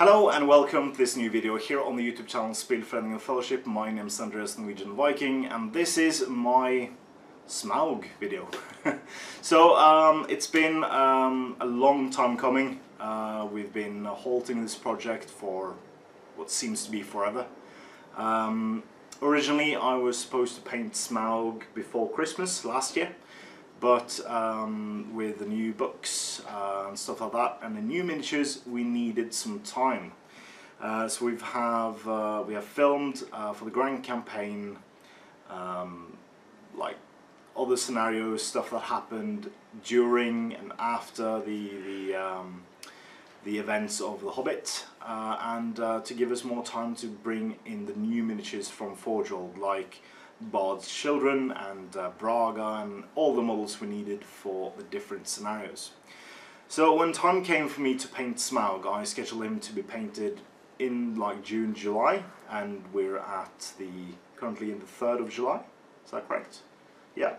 Hello and welcome to this new video here on the YouTube channel Spillforeningen Fellowship. My name is Andreas Norwegian Viking and this is my Smaug video. so um, it's been um, a long time coming. Uh, we've been halting this project for what seems to be forever. Um, originally I was supposed to paint Smaug before Christmas last year but um, with the new books uh, and stuff like that and the new miniatures we needed some time. Uh, so we've have uh, we have filmed uh, for the grand campaign um, like other scenarios stuff that happened during and after the the, um, the events of the Hobbit uh, and uh, to give us more time to bring in the new miniatures from Forge World like Bard's Children and uh, Braga and all the models we needed for the different scenarios. So when time came for me to paint Smaug, I scheduled him to be painted in like June, July, and we're at the currently in the 3rd of July, is that correct? Yeah.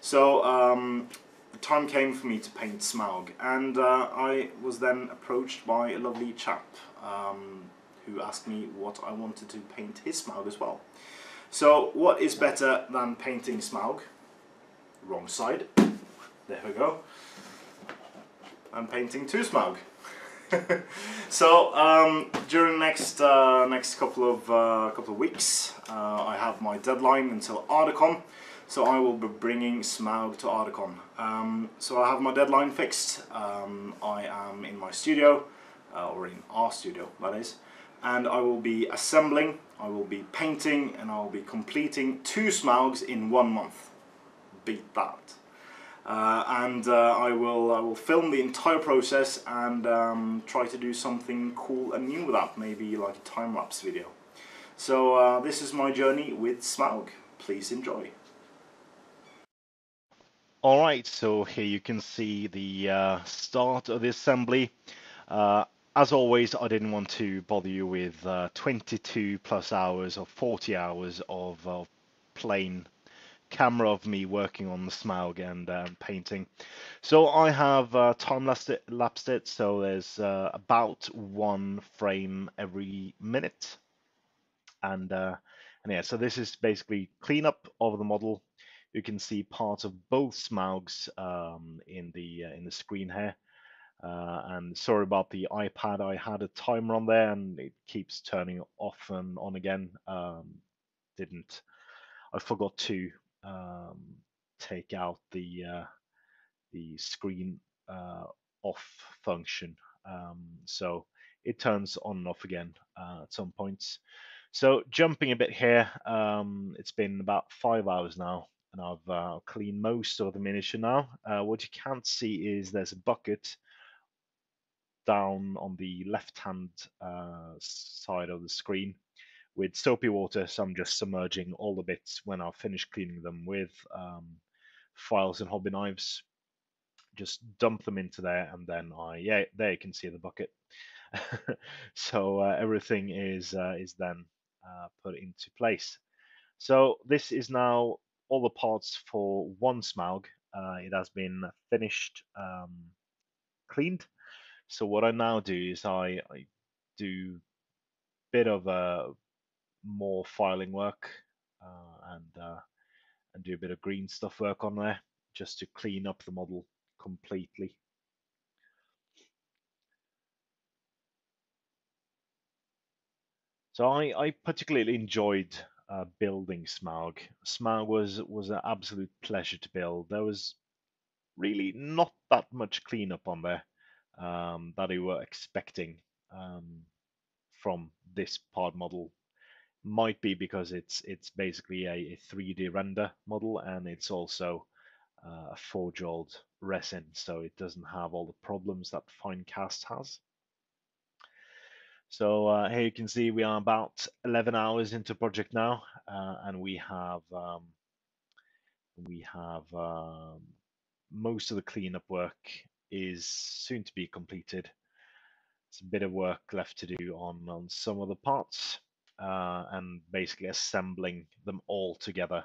So um, the time came for me to paint Smaug, and uh, I was then approached by a lovely chap um, who asked me what I wanted to paint his Smaug as well. So what is better than painting Smaug? Wrong side. There we go. I'm painting two Smaug. so um, during next uh, next couple of uh, couple of weeks, uh, I have my deadline until Ardacon. So I will be bringing Smaug to Ardacon. Um, so I have my deadline fixed. Um, I am in my studio, uh, or in our studio, that is and I will be assembling, I will be painting and I will be completing two Smaugs in one month. Beat that. Uh, and uh, I will I will film the entire process and um, try to do something cool and new with that, maybe like a time-lapse video. So uh, this is my journey with Smaug. Please enjoy. Alright, so here you can see the uh, start of the assembly. Uh, as always, I didn't want to bother you with uh, 22 plus hours or 40 hours of uh, plain camera of me working on the Smaug and uh, painting. So I have uh, time lapsed it, so there's uh, about one frame every minute. And, uh, and yeah, so this is basically cleanup of the model. You can see part of both Smaugs um, in the in the screen here. Uh, and sorry about the iPad. I had a timer on there and it keeps turning off and on again. Um, didn't. I forgot to um, take out the uh, the screen uh, off function. Um, so it turns on and off again uh, at some points. So jumping a bit here, um, it's been about five hours now and I've uh, cleaned most of the miniature now. Uh, what you can't see is there's a bucket down on the left-hand uh, side of the screen with soapy water. So I'm just submerging all the bits when I've finished cleaning them with um, files and hobby knives. Just dump them into there, and then I yeah there you can see the bucket. so uh, everything is uh, is then uh, put into place. So this is now all the parts for one Smaug. Uh, it has been finished, um, cleaned, so what I now do is I, I do bit of a uh, more filing work uh, and uh, and do a bit of green stuff work on there just to clean up the model completely. So I, I particularly enjoyed uh, building Smaug. Smaug was was an absolute pleasure to build. There was really not that much cleanup on there um, that we were expecting um, from this part model might be because it's it's basically a, a 3D render model and it's also uh, a Forge World resin, so it doesn't have all the problems that Finecast has. So uh, here you can see we are about 11 hours into project now, uh, and we have um, we have um, most of the cleanup work is soon to be completed. It's a bit of work left to do on, on some of the parts uh, and basically assembling them all together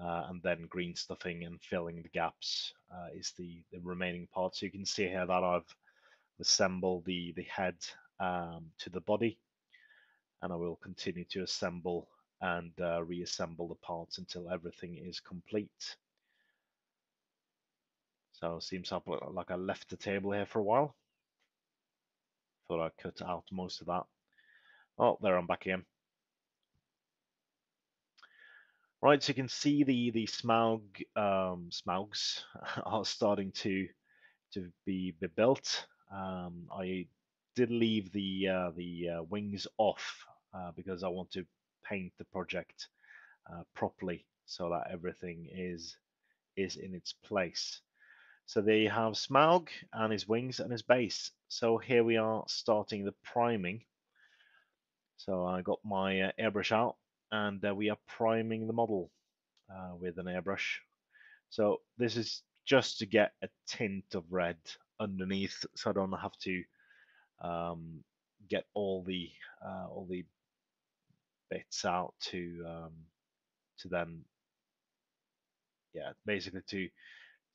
uh, and then green stuffing and filling the gaps uh, is the, the remaining part. So you can see here that I've assembled the, the head um, to the body and I will continue to assemble and uh, reassemble the parts until everything is complete. So seems like I left the table here for a while. Thought I'd cut out most of that. Oh, there I'm back again. Right, so you can see the the Smaug um, Smaugs are starting to to be, be built. Um, I did leave the uh, the uh, wings off uh, because I want to paint the project uh, properly so that everything is is in its place. So there you have Smaug and his wings and his base. So here we are starting the priming. So I got my uh, airbrush out and uh, we are priming the model uh, with an airbrush. So this is just to get a tint of red underneath so I don't have to um, get all the uh, all the bits out to um, to then yeah basically to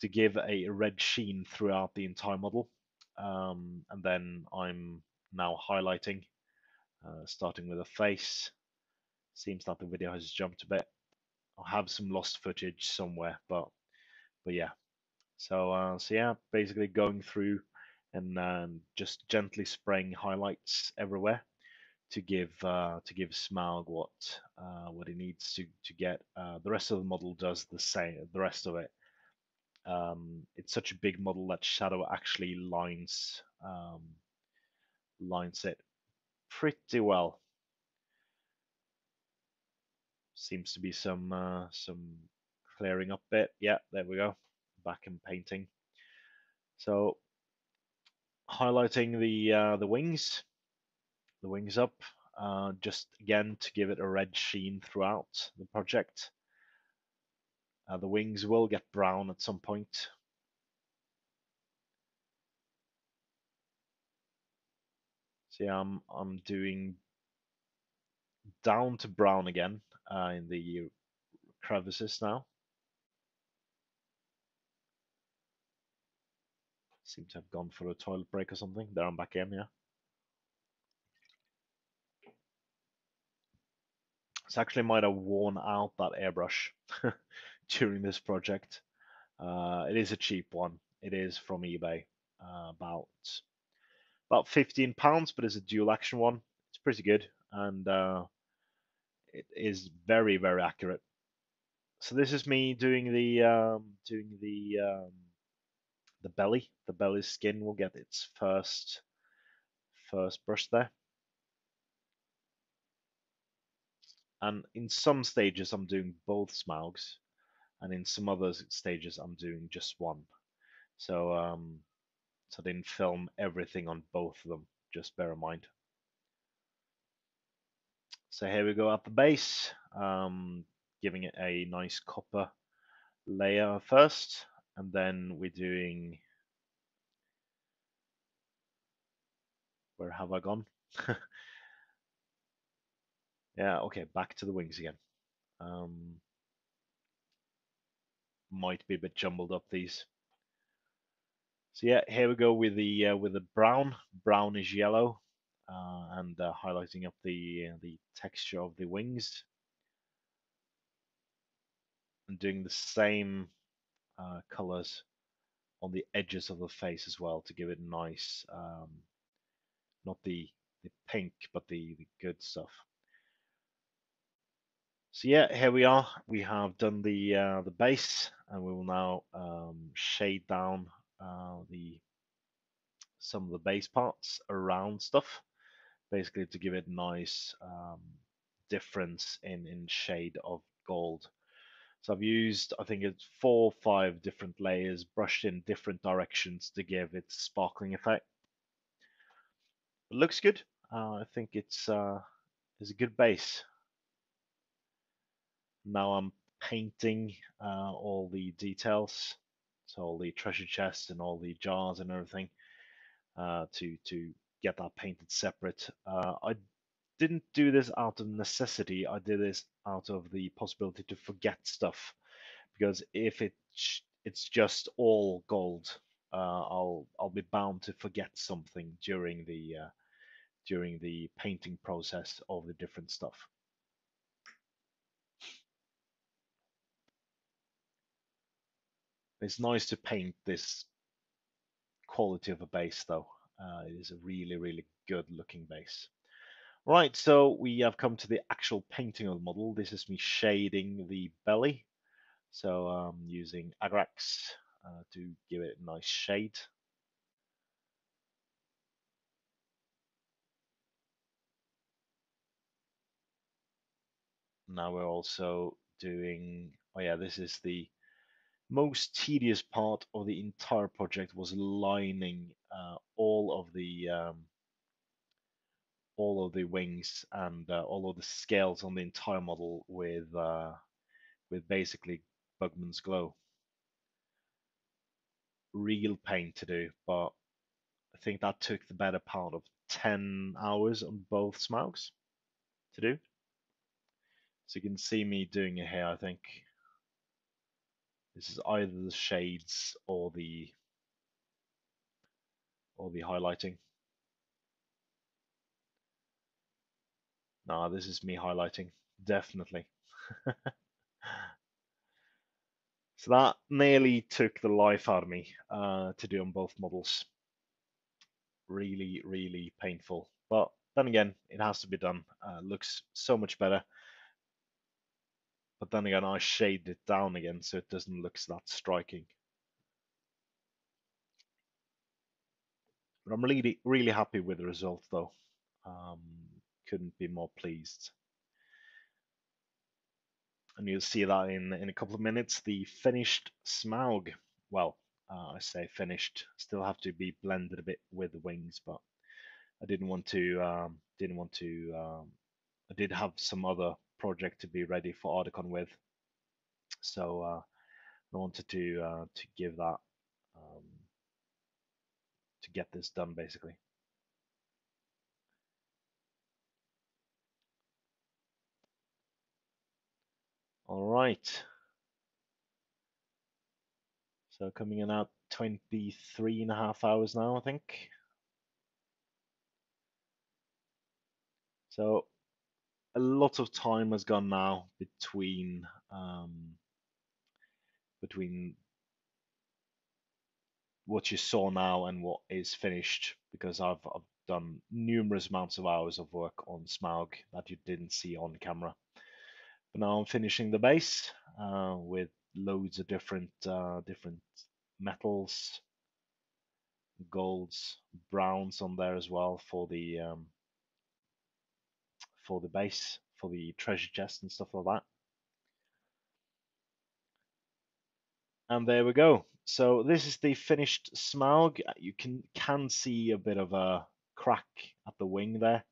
to give a red sheen throughout the entire model um, and then I'm now highlighting uh, starting with a face seems like the video has jumped a bit I'll have some lost footage somewhere but but yeah so uh, so yeah basically going through and uh, just gently spraying highlights everywhere to give uh, to give Smaug what uh, what he needs to to get. Uh, the rest of the model does the same. The rest of it, um, it's such a big model that Shadow actually lines um, lines it pretty well. Seems to be some uh, some clearing up bit. Yeah, there we go. Back in painting. So highlighting the uh, the wings the wings up, uh, just again to give it a red sheen throughout the project. Uh, the wings will get brown at some point. See, I'm I'm doing down to brown again uh, in the crevices now. Seem to have gone for a toilet break or something. There I'm back in, yeah. It's actually might have worn out that airbrush during this project. Uh, it is a cheap one. It is from eBay, uh, about about 15 pounds, but it's a dual action one. It's pretty good, and uh, it is very very accurate. So this is me doing the um, doing the um, the belly. The belly skin will get its first first brush there. And in some stages, I'm doing both Smaugs, and in some other stages, I'm doing just one. So, um, so I didn't film everything on both of them. Just bear in mind. So here we go at the base, um, giving it a nice copper layer first, and then we're doing. Where have I gone? Yeah, okay, back to the wings again. Um, might be a bit jumbled up these. So yeah, here we go with the uh, with the brown, brownish yellow, uh, and uh, highlighting up the uh, the texture of the wings, and doing the same uh, colors on the edges of the face as well to give it nice, um, not the the pink, but the the good stuff. So yeah, here we are. We have done the uh, the base, and we will now um, shade down uh, the some of the base parts around stuff, basically to give it nice um, difference in in shade of gold. So I've used, I think it's four or five different layers, brushed in different directions to give it sparkling effect. It looks good. Uh, I think it's uh, it's a good base. Now I'm painting uh, all the details, so all the treasure chests and all the jars and everything uh, to to get that painted separate. Uh, I didn't do this out of necessity. I did this out of the possibility to forget stuff, because if it it's just all gold, uh, I'll I'll be bound to forget something during the uh, during the painting process of the different stuff. It's nice to paint this quality of a base though. Uh, it is a really, really good looking base. Right, so we have come to the actual painting of the model. This is me shading the belly. So I'm um, using Agrax uh, to give it a nice shade. Now we're also doing, oh yeah, this is the most tedious part of the entire project was lining uh, all of the um, all of the wings and uh, all of the scales on the entire model with uh, with basically Bugman's Glow. Real pain to do, but I think that took the better part of 10 hours on both Smaugs to do. So you can see me doing it here, I think. This is either the shades or the or the highlighting. Nah, this is me highlighting, definitely. so that nearly took the life out of me uh, to do on both models. Really, really painful. But then again, it has to be done. Uh, looks so much better. But then again, I shaded it down again so it doesn't look that striking. But I'm really, really happy with the result though. Um, couldn't be more pleased. And you'll see that in, in a couple of minutes, the finished Smaug, well, uh, I say finished, still have to be blended a bit with the wings, but I didn't want to, um, didn't want to, um, I did have some other project to be ready for Ardacon with. So uh, I wanted to uh, to give that um, to get this done basically. All right. So coming in at 23 and a half hours now, I think. So a lot of time has gone now between um, between what you saw now and what is finished because I've, I've done numerous amounts of hours of work on Smaug that you didn't see on camera. But now I'm finishing the base uh, with loads of different uh, different metals, golds, browns on there as well for the um, for the base, for the treasure chest and stuff like that. And there we go. So this is the finished Smaug. You can can see a bit of a crack at the wing there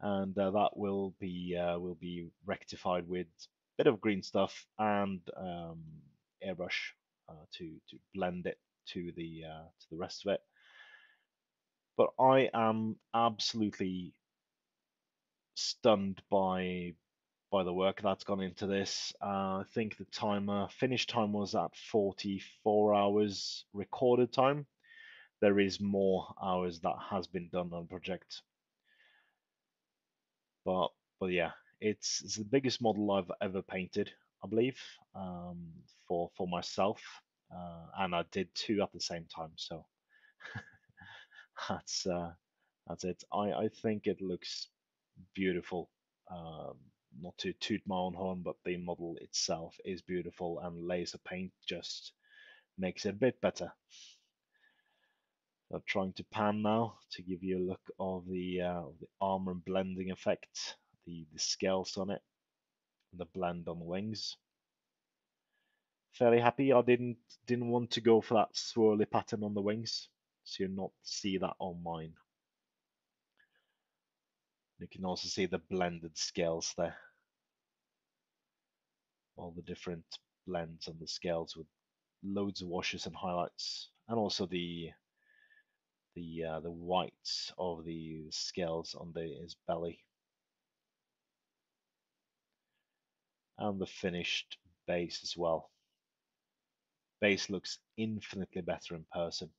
and uh, that will be uh, will be rectified with a bit of green stuff and um, airbrush uh, to to blend it to the uh, to the rest of it. But I am absolutely stunned by by the work that's gone into this. Uh, I think the timer finish time was at 44 hours recorded time. There is more hours that has been done on the project but but yeah, it's it's the biggest model I've ever painted, I believe, um, for for myself, uh, and I did two at the same time. So that's uh, that's it. I I think it looks beautiful. Um, not to toot my own horn, but the model itself is beautiful, and laser paint just makes it a bit better. I'm trying to pan now to give you a look of the, uh, the armor and blending effect, the, the scales on it, and the blend on the wings. Fairly happy. I didn't didn't want to go for that swirly pattern on the wings, so you'll not see that on mine. You can also see the blended scales there. All the different blends on the scales with loads of washes and highlights, and also the the uh, the whites of the scales on the his belly and the finished base as well. Base looks infinitely better in person.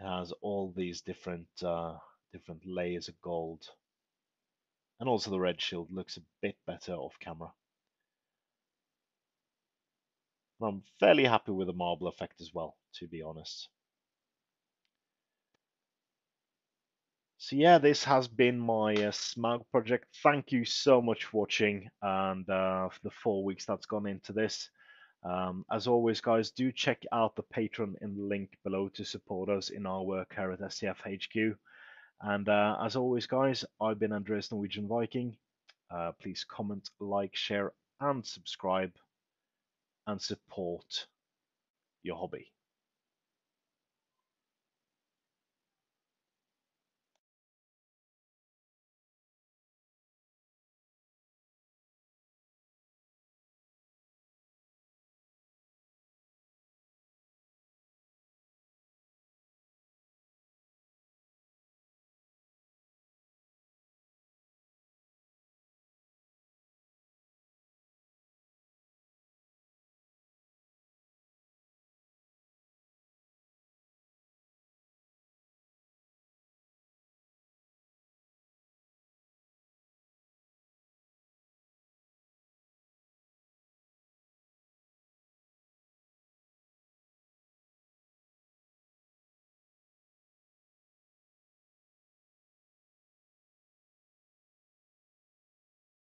It has all these different uh, different layers of gold. And also the red shield looks a bit better off camera. I'm fairly happy with the marble effect as well, to be honest. So yeah, this has been my uh, project. Thank you so much for watching and uh, for the four weeks that's gone into this. Um, as always, guys, do check out the Patreon in the link below to support us in our work here at STF HQ. And uh, as always, guys, I've been Andreas Norwegian Viking. Uh, please comment, like, share, and subscribe and support your hobby.